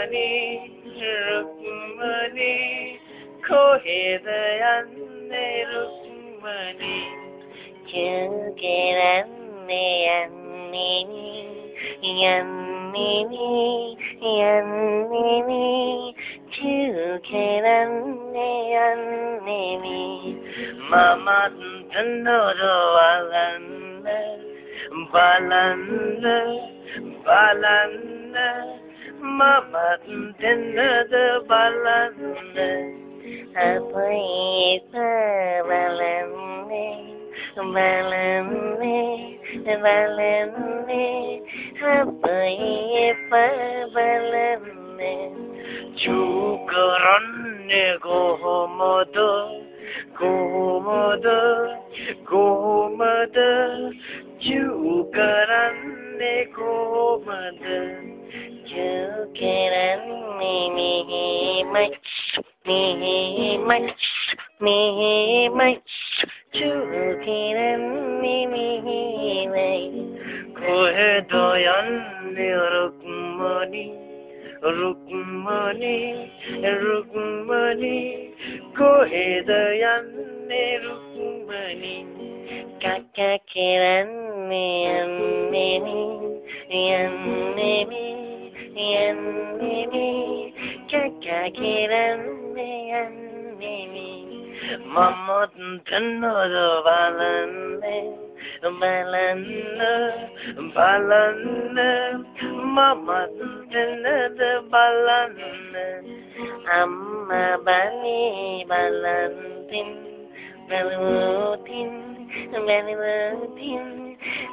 Rukmani, Rukmani, Kohedayane, Rukmani, Jukerane, Yannini, Yannini, Yannini, Jukerane, Yannini, Mama Tandoro Valanda, Valanda, Valanda. Mamatın tendadı balandı Apayı balandı Balandı Balandı Apayı balandı Çukuran ne gohomodu Gohomodu Gohomodu Çukuran ne gohomodu ஜோகிரன் மினிமை மினிமை மினிமை ஜோகிரன் மினிமை কোহে দয়ান রুকমণি রুকমণি রুকমণি কোহে দয়ান রুকমণি কাকা কেরান মেয়ান মেনি ইয়ান মেনি annemi kakakirenni annemi mamotun tunnodu valanne malanne valanne. Mamotun tunnodu valanne amma bani valantin velvutin velvutin